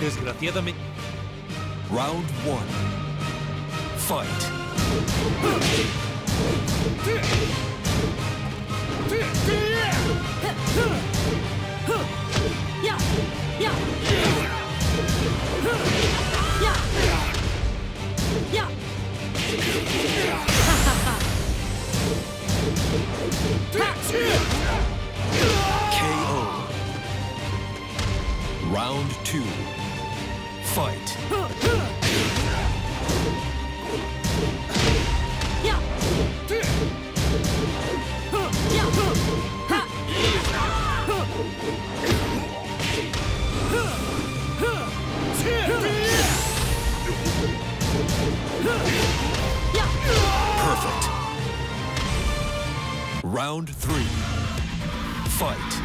Desgraciadamente. Round one. Fight. KO. Round two. Fight. Perfect. Round three. Fight.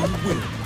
You win.